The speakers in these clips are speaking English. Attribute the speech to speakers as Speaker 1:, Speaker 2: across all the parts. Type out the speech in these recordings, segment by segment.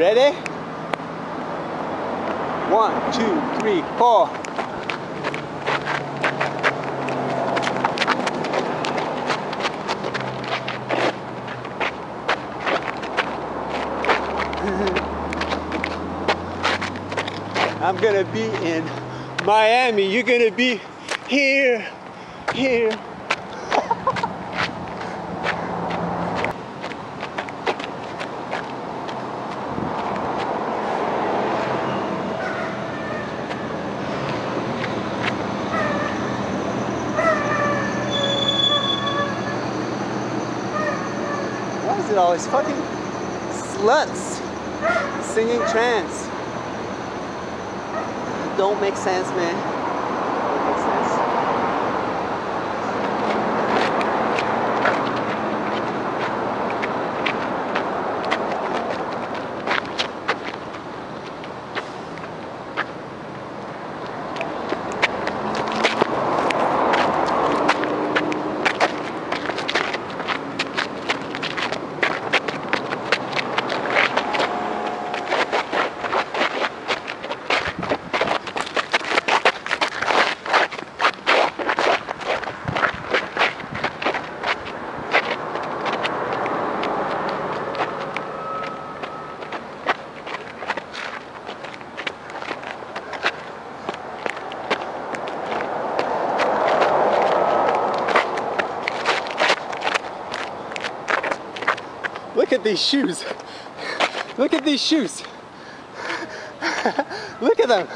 Speaker 1: Ready? One, two, three, four. I'm gonna be in Miami. You're gonna be here, here. Is it always fucking sluts singing trance? Don't make sense, man. Don't make sense. Look at these shoes. Look at these shoes. Look at them.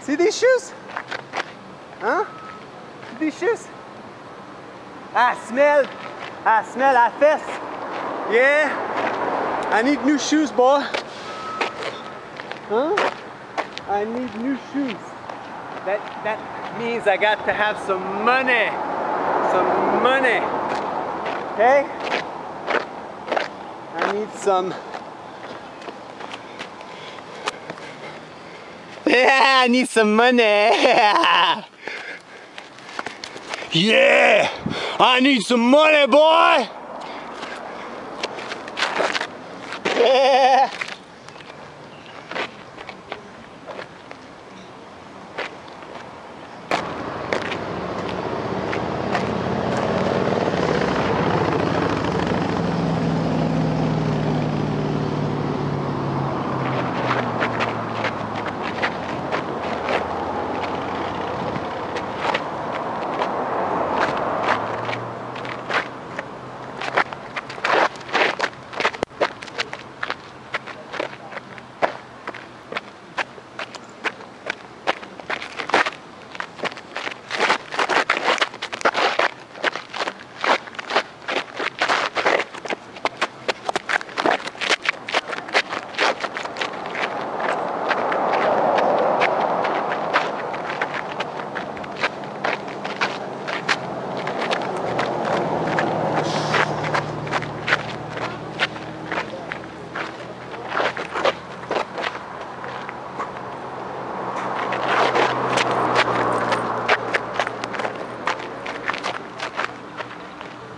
Speaker 1: See these shoes? Huh? These shoes? I smell, I smell I fest. Yeah? I need new shoes, boy. Huh? I need new shoes. That, that means I got to have some money. Some money. Okay? I need some. Yeah, I need some money. Yeah, I need some money, boy. Yeah.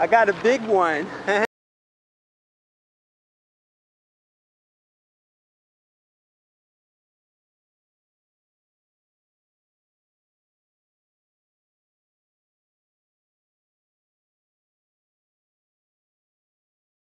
Speaker 1: I got a big one.